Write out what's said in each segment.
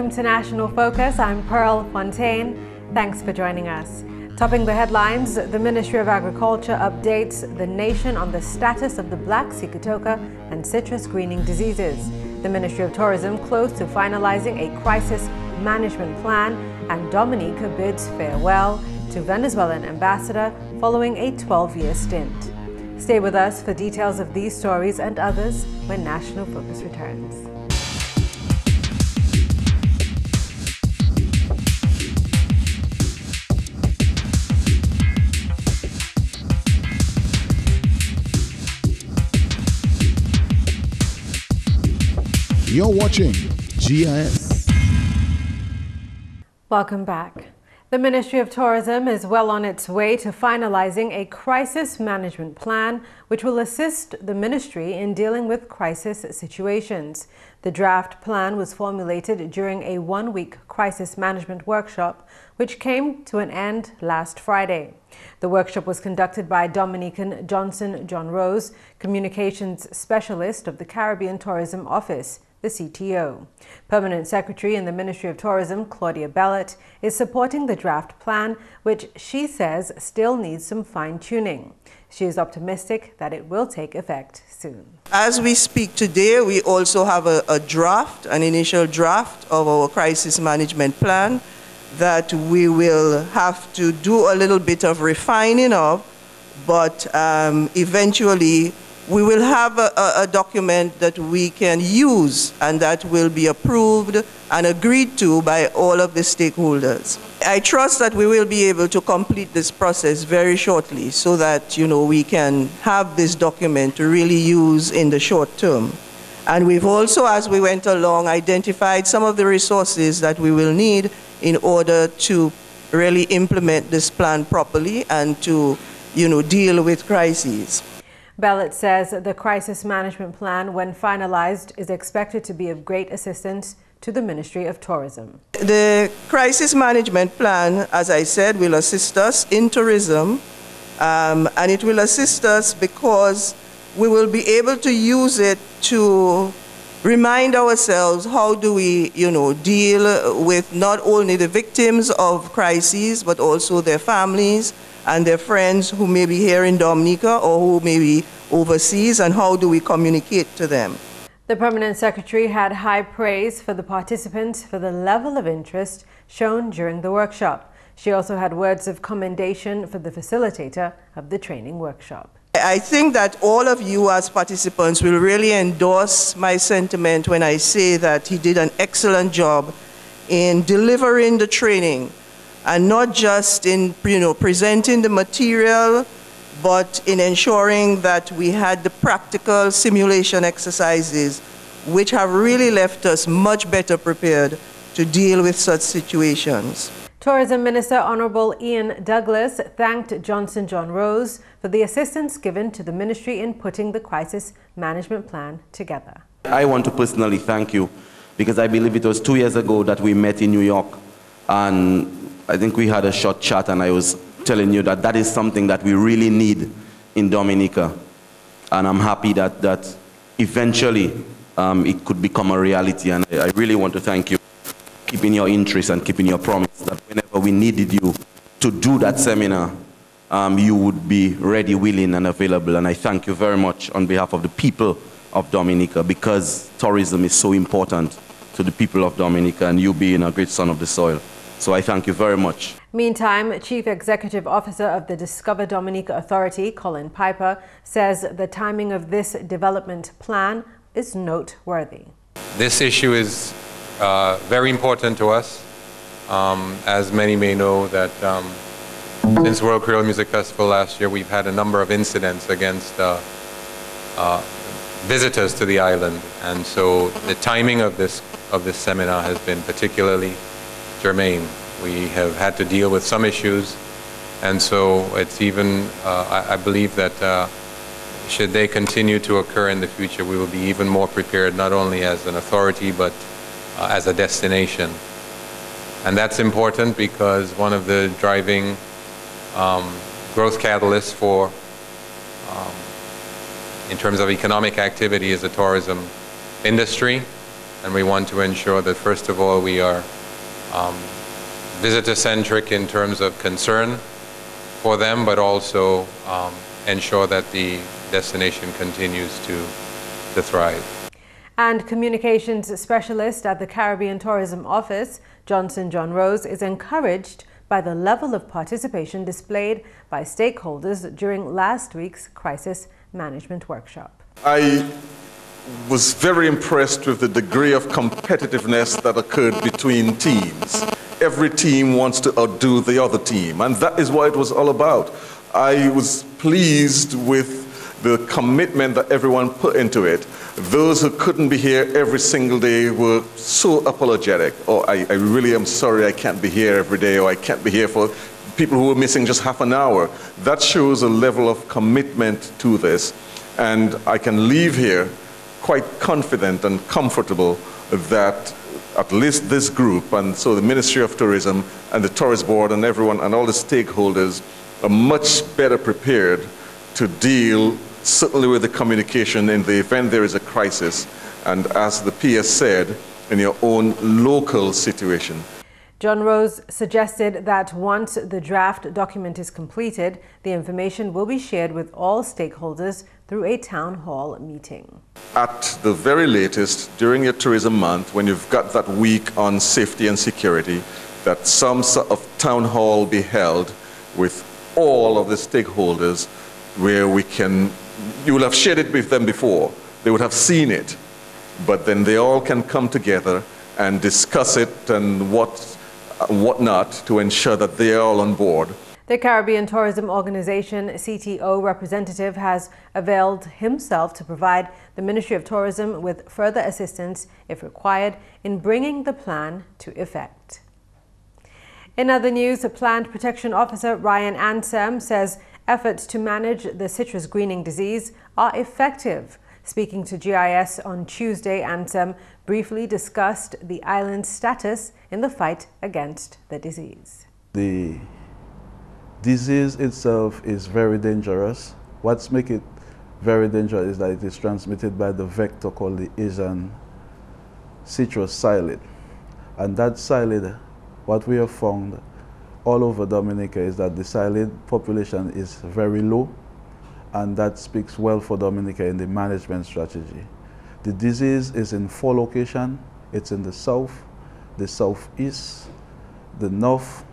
Welcome to National Focus. I'm Pearl Fontaine. Thanks for joining us. Topping the headlines, the Ministry of Agriculture updates the nation on the status of the black sigatoka and citrus greening diseases. The Ministry of Tourism close to finalizing a crisis management plan, and Dominica bids farewell to Venezuelan ambassador following a 12 year stint. Stay with us for details of these stories and others when National Focus returns. You're watching GIS. Welcome back. The Ministry of Tourism is well on its way to finalizing a crisis management plan which will assist the ministry in dealing with crisis situations. The draft plan was formulated during a one week crisis management workshop which came to an end last Friday. The workshop was conducted by Dominican Johnson John Rose, Communications Specialist of the Caribbean Tourism Office the CTO. Permanent Secretary in the Ministry of Tourism, Claudia Bellot, is supporting the draft plan, which she says still needs some fine tuning. She is optimistic that it will take effect soon. As we speak today, we also have a, a draft, an initial draft of our crisis management plan that we will have to do a little bit of refining of, but um, eventually we will have a, a, document that we can use and that will be approved and agreed to by all of the stakeholders. I trust that we will be able to complete this process very shortly so that you know we can have this document to really use in the short term. And we've also, as we went along, identified some of the resources that we will need in order to really implement this plan properly and to you know, deal with crises. Bellot says the crisis management plan, when finalized, is expected to be of great assistance to the Ministry of Tourism. The crisis management plan, as I said, will assist us in tourism, um, and it will assist us because we will be able to use it to remind ourselves how do we, you know, deal with not only the victims of crises, but also their families, and their friends who may be here in Dominica or who may be overseas, and how do we communicate to them? The Permanent Secretary had high praise for the participants for the level of interest shown during the workshop. She also had words of commendation for the facilitator of the training workshop. I think that all of you as participants will really endorse my sentiment when I say that he did an excellent job in delivering the training and not just in you know, presenting the material, but in ensuring that we had the practical simulation exercises, which have really left us much better prepared to deal with such situations. Tourism Minister Honorable Ian Douglas thanked Johnson John Rose for the assistance given to the ministry in putting the crisis management plan together. I want to personally thank you because I believe it was two years ago that we met in New York and I think we had a short chat and I was telling you that that is something that we really need in Dominica. And I'm happy that, that eventually um, it could become a reality. And I, I really want to thank you keeping your interest and keeping your promise that whenever we needed you to do that seminar, um, you would be ready, willing, and available. And I thank you very much on behalf of the people of Dominica because tourism is so important to the people of Dominica and you being a great son of the soil. So I thank you very much. Meantime, Chief Executive Officer of the Discover Dominica Authority, Colin Piper, says the timing of this development plan is noteworthy. This issue is uh, very important to us. Um, as many may know that um, since World Creole Music Festival last year, we've had a number of incidents against uh, uh, visitors to the island. And so the timing of this, of this seminar has been particularly germane. We have had to deal with some issues, and so it's even, uh, I, I, believe that uh, should they continue to occur in the future, we will be even more prepared, not only as an authority, but uh, as a destination. And that's important because one of the driving um, growth catalysts for, um, in terms of economic activity, is the tourism industry. and we want to ensure that, first of all, we are um, visitor-centric in terms of concern for them, but also um, ensure that the destination continues to, to thrive. And communications specialist at the Caribbean Tourism Office, Johnson John Rose, is encouraged by the level of participation displayed by stakeholders during last week's crisis management workshop. I was very impressed with the degree of competitiveness that occurred between teams. Every team wants to outdo the other team, and that is what it was all about. I was pleased with the commitment that everyone put into it. Those who couldn't be here every single day were so apologetic. Oh, I, I really am sorry I can't be here every day, or I can't be here for people who were missing just half an hour. That shows a level of commitment to this. And I can leave here quite confident and comfortable that at least this group, and so the Ministry of Tourism and the Tourist Board and everyone and all the stakeholders are much better prepared to deal certainly with the communication in the event there is a crisis, and as the PS said, in your own local situation. John Rose suggested that once the draft document is completed, the information will be shared with all stakeholders through a town hall meeting. At the very latest, during your tourism month, when you've got that week on safety and security, that some sort of town hall be held with all of the stakeholders where we can, you will have shared it with them before, they would have seen it, but then they all can come together and discuss it and what whatnot to ensure that they are all on board. The Caribbean Tourism Organization CTO representative has availed himself to provide the Ministry of Tourism with further assistance, if required, in bringing the plan to effect. In other news, Plant Protection Officer Ryan Anselm says efforts to manage the citrus greening disease are effective. Speaking to GIS on Tuesday, Anselm briefly discussed the island's status in the fight against the disease. The disease itself is very dangerous. What's make it very dangerous is that it is transmitted by the vector called the Asian citrus psyllid. And that psyllid, what we have found all over Dominica is that the psyllid population is very low and that speaks well for Dominica in the management strategy. The disease is in four locations. It's in the south, the southeast, the north,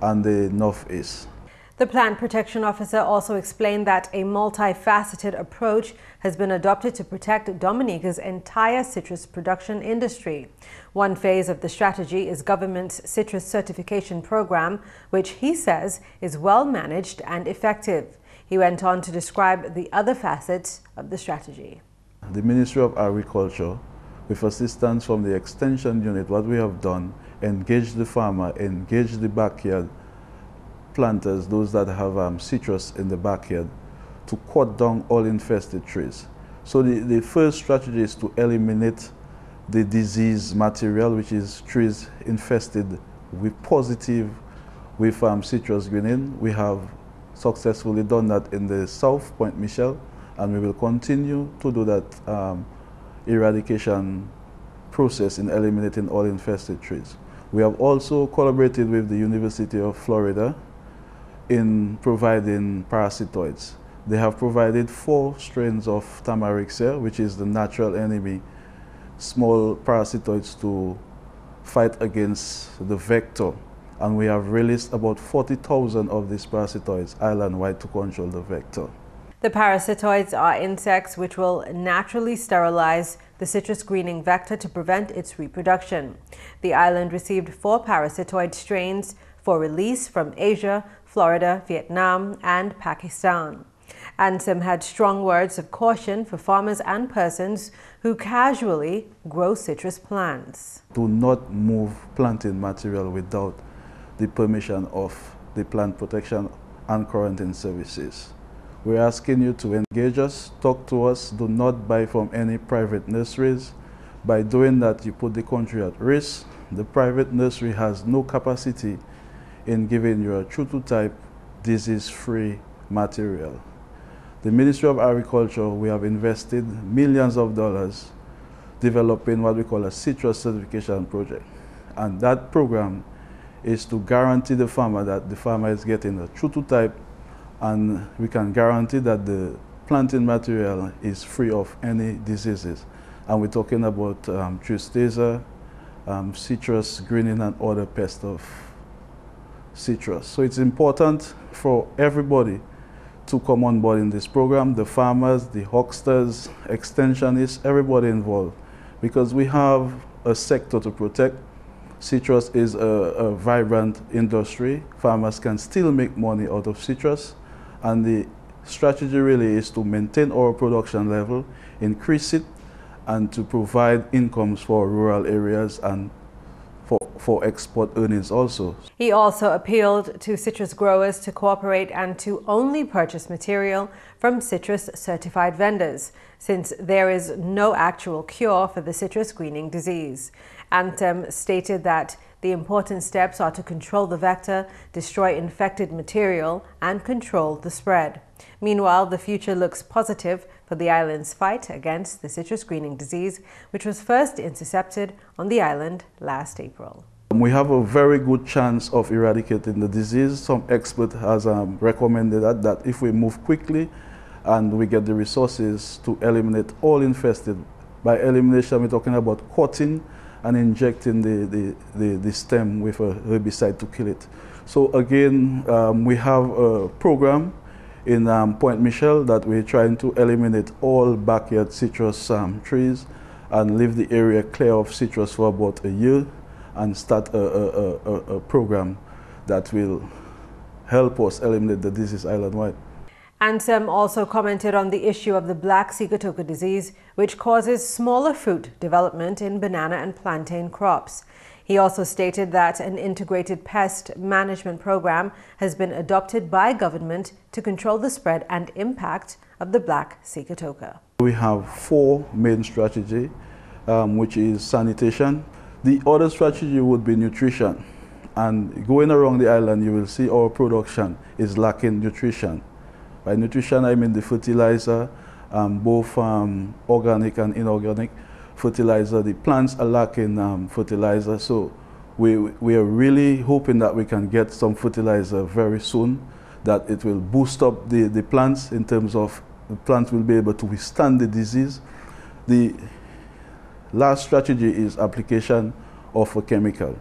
and the northeast. The plant protection officer also explained that a multifaceted approach has been adopted to protect Dominica's entire citrus production industry. One phase of the strategy is government's citrus certification program, which he says is well managed and effective. He went on to describe the other facets of the strategy. The Ministry of Agriculture, with assistance from the Extension Unit, what we have done, engage the farmer, engage the backyard planters, those that have um, citrus in the backyard, to cut down all infested trees. So the, the first strategy is to eliminate the disease material, which is trees infested with positive with um, citrus greening. We have successfully done that in the South Point Michel, and we will continue to do that um, eradication process in eliminating all infested trees. We have also collaborated with the University of Florida in providing parasitoids. They have provided four strains of Tamarixia, which is the natural enemy, small parasitoids to fight against the vector and we have released about 40,000 of these parasitoids island-wide to control the vector. The parasitoids are insects which will naturally sterilize the citrus greening vector to prevent its reproduction. The island received four parasitoid strains for release from Asia, Florida, Vietnam, and Pakistan. Anselm had strong words of caution for farmers and persons who casually grow citrus plants. Do not move planting material without the permission of the plant protection and quarantine services. We're asking you to engage us, talk to us, do not buy from any private nurseries. By doing that, you put the country at risk. The private nursery has no capacity in giving you a true to type disease-free material. The Ministry of Agriculture, we have invested millions of dollars developing what we call a citrus certification project. And that program is to guarantee the farmer that the farmer is getting a true to type and we can guarantee that the planting material is free of any diseases. And we're talking about um, tristeza, um, citrus greening and other pests of citrus. So it's important for everybody to come on board in this program, the farmers, the hucksters, extensionists, everybody involved, because we have a sector to protect. Citrus is a, a vibrant industry. Farmers can still make money out of citrus, and the strategy really is to maintain our production level, increase it, and to provide incomes for rural areas and for, for export earnings also. He also appealed to citrus growers to cooperate and to only purchase material from citrus certified vendors, since there is no actual cure for the citrus greening disease. Anselm stated that the important steps are to control the vector, destroy infected material, and control the spread. Meanwhile, the future looks positive for the island's fight against the citrus greening disease, which was first intercepted on the island last April. We have a very good chance of eradicating the disease. Some expert has um, recommended that, that if we move quickly and we get the resources to eliminate all infested, by elimination we're talking about cutting and injecting the, the, the, the stem with a herbicide to kill it. So again, um, we have a program in um, Point Michel that we're trying to eliminate all backyard citrus um, trees and leave the area clear of citrus for about a year and start a, a, a, a program that will help us eliminate the disease island-wide. Anselm also commented on the issue of the black sigatoka disease, which causes smaller fruit development in banana and plantain crops. He also stated that an integrated pest management program has been adopted by government to control the spread and impact of the black sigatoka. We have four main strategy, um, which is sanitation. The other strategy would be nutrition. And going around the island, you will see our production is lacking nutrition. By nutrition, I mean the fertilizer, um, both um, organic and inorganic fertilizer. The plants are lacking um, fertilizer, so we, we are really hoping that we can get some fertilizer very soon, that it will boost up the, the plants in terms of the plants will be able to withstand the disease. The last strategy is application of a chemical.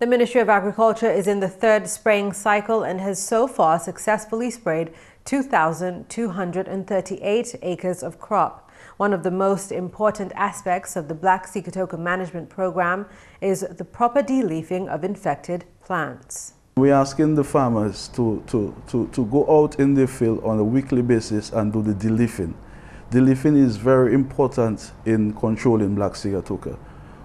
The Ministry of Agriculture is in the third spraying cycle and has so far successfully sprayed 2,238 acres of crop. One of the most important aspects of the Black Sigatoka Management Program is the proper deleafing of infected plants. We're asking the farmers to, to, to, to go out in the field on a weekly basis and do the deleafing. Deleafing is very important in controlling Black Sigatoka.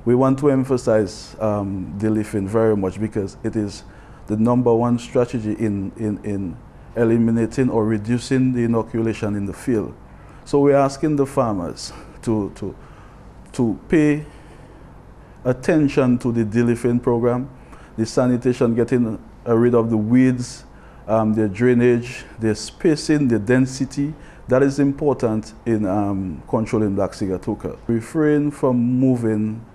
We want to emphasize um, deleafing very much because it is the number one strategy in, in, in eliminating or reducing the inoculation in the field. So we're asking the farmers to, to, to pay attention to the deleafing program, the sanitation, getting rid of the weeds, um, the drainage, the spacing, the density. That is important in um, controlling black sigatoka. Refrain from moving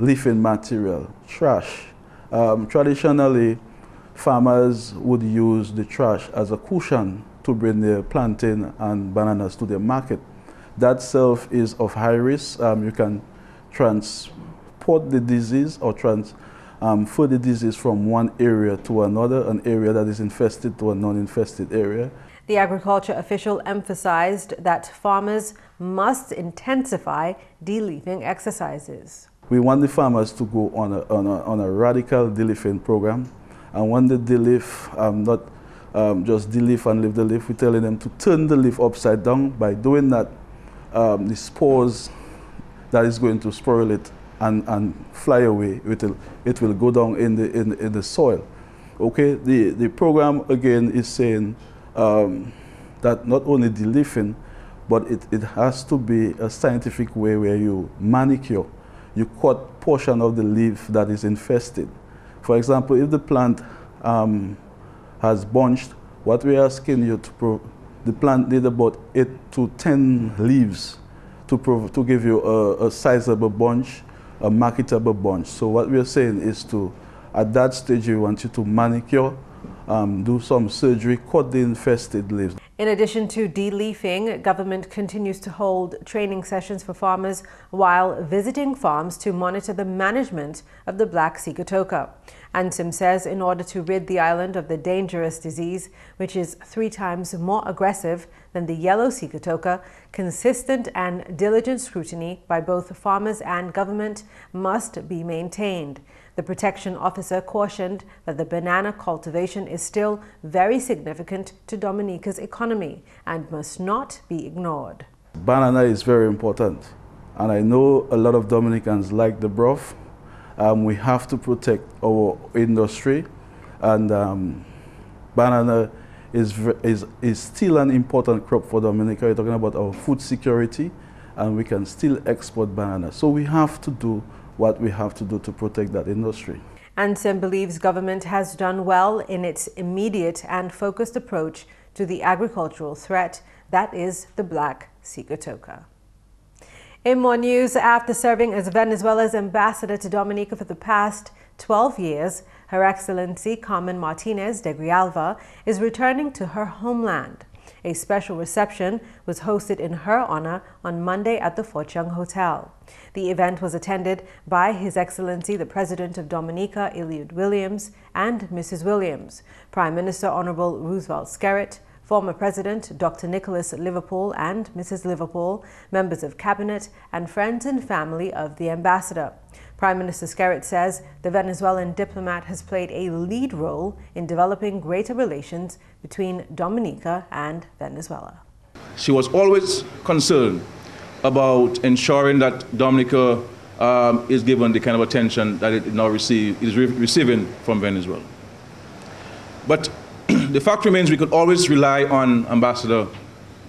leafing material, trash. Um, traditionally, farmers would use the trash as a cushion to bring their plantain and bananas to the market. That self is of high risk. Um, you can transport the disease or transfer um, the disease from one area to another, an area that is infested to a non-infested area. The agriculture official emphasized that farmers must intensify deleafing exercises. We want the farmers to go on a, on a, on a radical deleafing program. And when they deleaf, um, not um, just deleaf and leave the leaf. We're telling them to turn the leaf upside down. By doing that, um, the spores that is going to spoil it and, and fly away, it will, it will go down in the, in, in the soil. Okay, the, the program again is saying um, that not only deleafing, but it, it has to be a scientific way where you manicure, you cut portion of the leaf that is infested. For example, if the plant um, has bunched, what we're asking you to the plant need about 8 to 10 leaves to, to give you a, a sizable bunch, a marketable bunch. So what we're saying is to, at that stage, we want you to manicure, um, do some surgery, cut the infested leaves. In addition to de-leafing, government continues to hold training sessions for farmers while visiting farms to monitor the management of the black sigatoka. ANSELM says in order to rid the island of the dangerous disease, which is three times more aggressive than the yellow sigatoka, consistent and diligent scrutiny by both farmers and government must be maintained. The protection officer cautioned that the banana cultivation is still very significant to Dominica's economy and must not be ignored. Banana is very important, and I know a lot of Dominicans like the broth. Um, we have to protect our industry, and um, banana is, is, is still an important crop for Dominica. We're talking about our food security, and we can still export banana. So we have to do what we have to do to protect that industry. ANSELM believes government has done well in its immediate and focused approach to the agricultural threat that is the black sigatoka. In more news, after serving as Venezuela's ambassador to Dominica for the past 12 years, Her Excellency Carmen Martinez de Grijalva is returning to her homeland. A special reception was hosted in her honor on Monday at the Fort Young Hotel. The event was attended by His Excellency the President of Dominica, Eliud Williams, and Mrs. Williams, Prime Minister Honorable Roosevelt Skerrit, former President Dr. Nicholas Liverpool and Mrs. Liverpool, members of Cabinet, and friends and family of the ambassador. Prime Minister Skerrit says the Venezuelan diplomat has played a lead role in developing greater relations between Dominica and Venezuela. She was always concerned about ensuring that Dominica um, is given the kind of attention that it now receive, is re receiving from Venezuela. But the fact remains we could always rely on Ambassador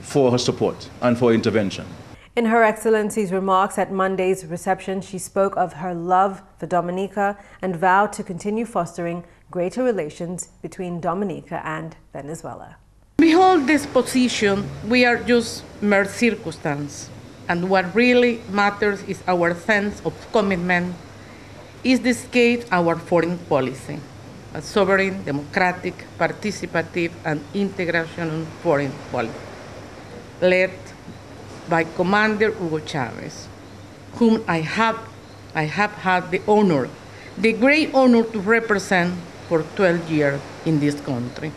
for her support and for intervention. In Her Excellency's remarks at Monday's reception, she spoke of her love for Dominica and vowed to continue fostering greater relations between Dominica and Venezuela. We hold this position, we are just mere circumstance, and what really matters is our sense of commitment, is this case our foreign policy? A sovereign, democratic, participative, and integration foreign policy, led by Commander Hugo Chavez, whom I have, I have had the honor, the great honor to represent for 12 years in this country.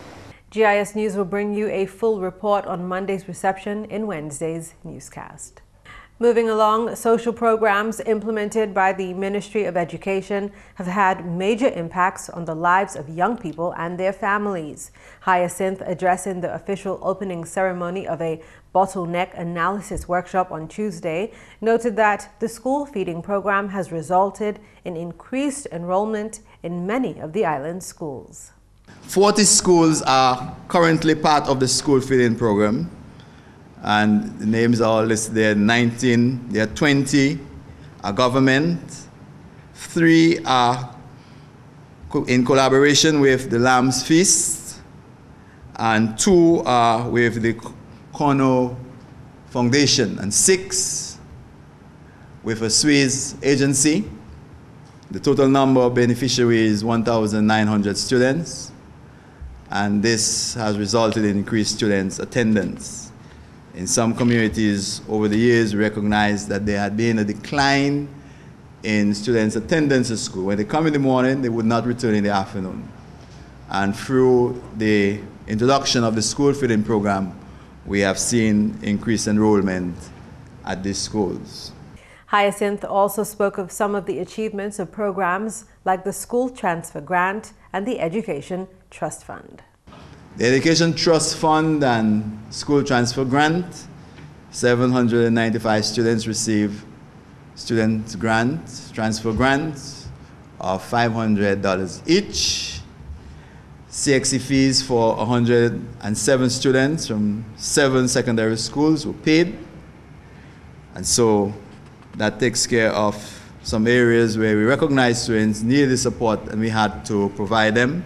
GIS News will bring you a full report on Monday's reception in Wednesday's newscast. Moving along, social programs implemented by the Ministry of Education have had major impacts on the lives of young people and their families. Hyacinth, addressing the official opening ceremony of a bottleneck analysis workshop on Tuesday, noted that the school feeding program has resulted in increased enrollment in many of the island's schools. 40 schools are currently part of the school feeding program and the names are all listed there 19, there are 20 are government, three are in collaboration with the Lamb's Feast, and two are with the Kono Foundation, and six with a Swiss agency. The total number of beneficiaries is 1,900 students, and this has resulted in increased students' attendance in some communities over the years we recognized that there had been a decline in students' attendance at school. When they come in the morning, they would not return in the afternoon. And through the introduction of the school feeding program, we have seen increased enrollment at these schools. Hyacinth also spoke of some of the achievements of programs like the School Transfer Grant and the Education Trust Fund. The Education Trust Fund and School Transfer Grant, 795 students receive student grants, transfer grants of $500 each. CXC fees for 107 students from seven secondary schools were paid. And so that takes care of some areas where we recognize students needed support and we had to provide them.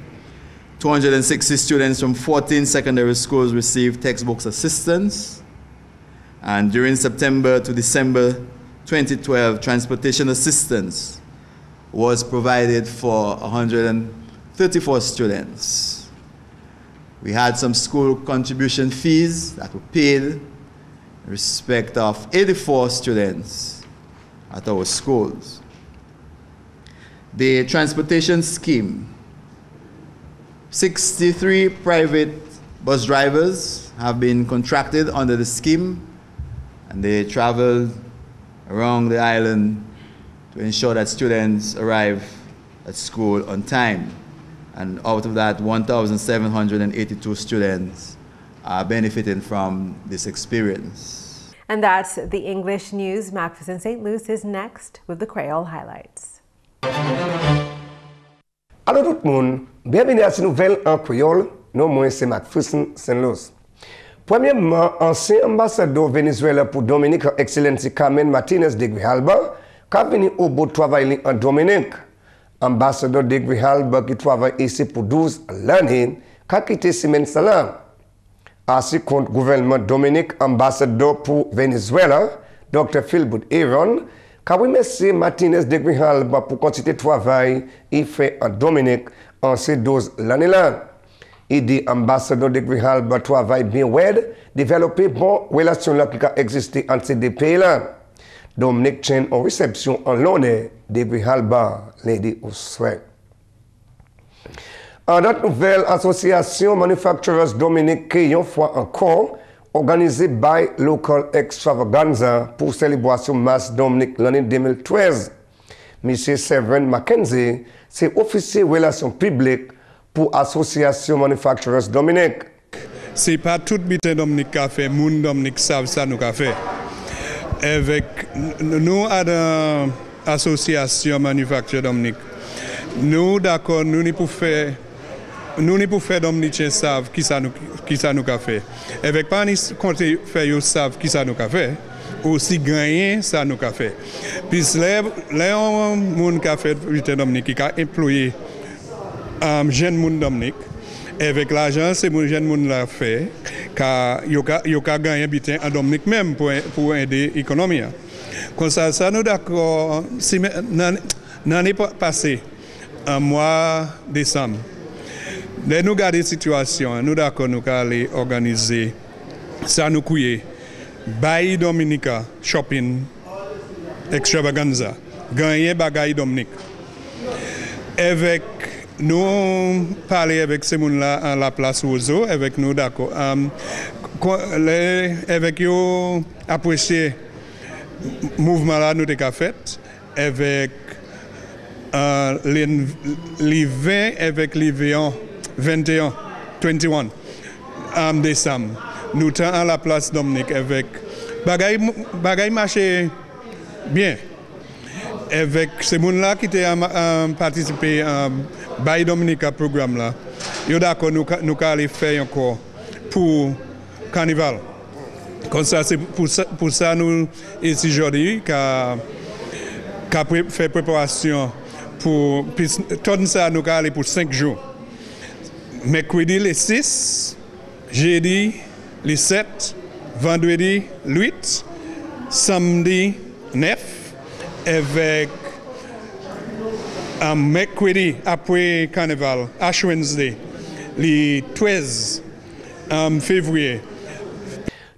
260 students from 14 secondary schools received textbooks assistance, And during September to December 2012, transportation assistance was provided for 134 students. We had some school contribution fees that were paid in respect of 84 students at our schools. The transportation scheme 63 private bus drivers have been contracted under the scheme and they travel around the island to ensure that students arrive at school on time. And out of that, 1,782 students are benefiting from this experience. And that's the English news. McPherson St. Luce is next with the Creole highlights. Allô tout le monde, bienvenue à cette nouvelle en créole. Non, moi c'est McPherson St. Luce. Premièrement, ancien ambassadeur Venezuela pour Dominique, Excellency Carmen Martinez de Grijalva, qui a venu au bout de travail en Dominique. ambassadeur Dick Halber qui travaille ici pour 12 l'année, qui a quitté semaine salam. Ainsi contre gouvernement Dominique, ambassadeur pour Venezuela, Dr. Philbert Aaron, qui a remercié Martinez Dick Halber pour continuer le travail qu'il fait en Dominique en ces 12 l'année là. Il dit ambassadeur Dick Halber travaille bien wed, développer bon relation là qui a existé entre ces deux pays là. Dominic Chen en réception en l'honneur de Halbar, lady au soir. En notre nouvelle association Manufacturers Dominique qui, une fois encore, organisé by Local Extravaganza pour célébration masse Dominique l'année 2013. M. Severin Mackenzie, c'est officier relations publiques pour Association Manufacturers Dominique. C'est pas tout bitin Dominique a fait, moun Dominique savent ça nous a fait. avec nous à l'association Manufacture Dominique. Nous d'accord, nous n'y pouvons faire nous ne pouvons faire dominicains savent qui ça nous qui ça nous a fait. Avec pas quand fait ils savent qui ça nous a fait aussi gagner ça nous a fait. Puis là là on moun qui a fait Dominique qui a employé um, jeune moun Dominique avec l'argent c'est mon jeune moun l'a fait car ka yo ka gagner bitin en Dominique même pour pour aider l'économie. Comme ça ça nous d'accord si l'année passée en mois décembre. Dès nous garder situation, nous d'accord nous aller organiser. Ça nous couiller Bayi Dominica shopping extravaganza. Gagner bagaille Dominique. Avec nous parler avec ces gens-là à la place Ozo, avec nous d'accord. Um, avec eux, apprécier le mouvement là nous avons fait, avec uh, les, les 20, avec les 21, 21, 21 um, décembre. Nous sommes à la place Dominique avec bagaille, bagaille marché bien avec ces gens-là qui ont participé à Bayi Dominika program la, yo dako nou ka, nou ka li fè yon ko pou kanival. Kon sa se pou sa, pou sa nou eti jodi ka, ka pre, fè preparasyon pou ton sa nou ka li pou 5 jou. Mekwedi li 6, jedi li 7, vendredi li 8, samdi 9, evèk Am um, mekwedi apwe karneval, Ash Wednesday, li 13 um, fevriye.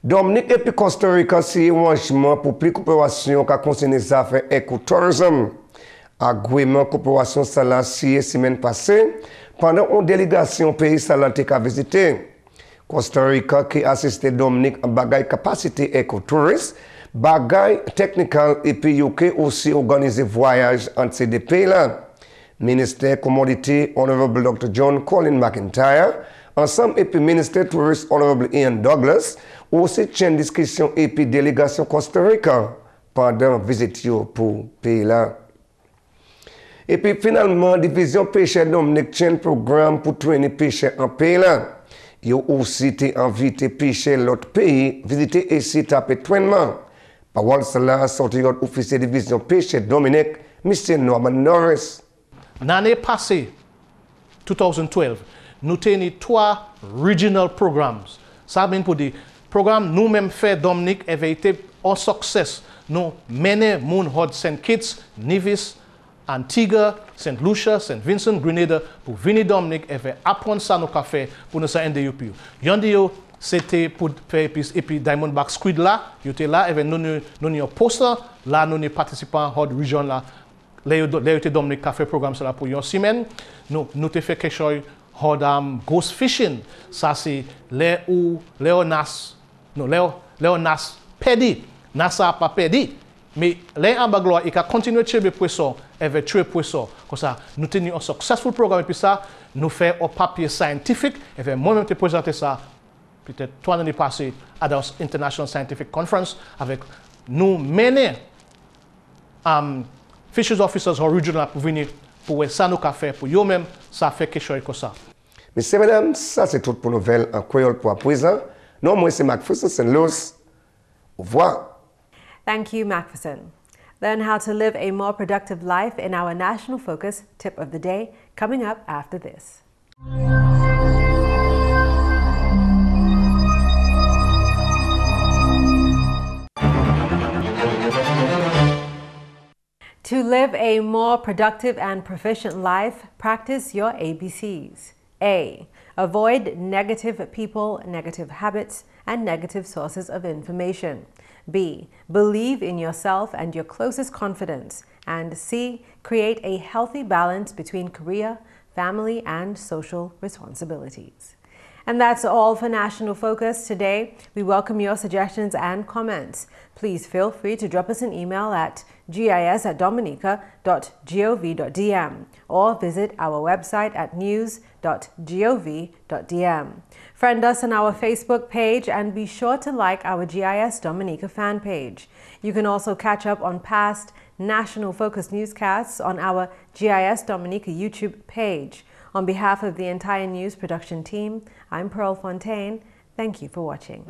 Dominique epi Costa Rica siye wanjman pou pli koperasyon ka konsene zafen ekotourism. Agweman koperasyon salan siye simen pase, pandan on delegasyon peyi salan te ka vizite. Costa Rica ki asiste Dominique bagay kapasite ekotourism, bagay teknikal epi yo ke osi organize voyaj an se de peyi lan. Minister Commodity Honorable Dr. John Colin McIntyre, ansam epi Minister Tourist Honorable Ian Douglas, ou se chen diskisyon epi delegasyon Costa Rica pandan vizit yo pou peyi la. Epi finalman, Divizyon Peche Dominic chen program pou treni peche an peyi la. Yo ou si te anvite peche lot peyi, vizite esi tape twenman. Pawal sala soti yon ofisye Divizyon Peche Dominic, Mr. Norman Norris. Nanè pase, 2012, nou teni 3 regional programs. Sa men pou di, program nou menm fè Dominique eveyte an sukses. Nou mene moun hod St. Kitts, Nevis, Antigua, St. Lucia, St. Vincent, Grenada pou vini Dominique evè apon sa nou ka fè pou nou sa NDUP. yo. Yon di yo, se te pou fè epis epi Diamondback Squid la, yo te la evè nou ni yo poster, la nou ni participan hod region la Le yo te domne ka fe program sa la pou yon simen, nou, nou te fe kechoy hodam ghost fishing. Sa se le ou, le ou nas, nou, le ou, le ou nas pedi. Nasa pa pedi. Me le an baglo, i ka kontinue chebe pweso, eve chwe pweso. Kosa nou teni an successful program epi sa, nou fe o papye scientific, eve mwen mwen te prezante sa, pite 3 an di pase, Adams International Scientific Conference, avek nou mene am um, Fisheries Officers ho regional pou vini pou we sa nou ka fe, pou yo men sa fe keshoy kosa. Mese menam, sa se tout pou nouvel an kweyol pou apwezan. Non, moi c'est McPherson St. Luce. Au revoir. Thank you, McPherson. Learn how to live a more productive life in our National Focus Tip of the Day coming up after this. To live a more productive and proficient life, practice your ABCs. A. Avoid negative people, negative habits, and negative sources of information. B. Believe in yourself and your closest confidence. And C. Create a healthy balance between career, family, and social responsibilities. And that's all for National Focus today. We welcome your suggestions and comments. Please feel free to drop us an email at gis at dominica.gov.dm or visit our website at news.gov.dm. Friend us on our Facebook page and be sure to like our GIS Dominica fan page. You can also catch up on past National Focus newscasts on our GIS Dominica YouTube page. On behalf of the entire news production team, I'm Pearl Fontaine. Thank you for watching.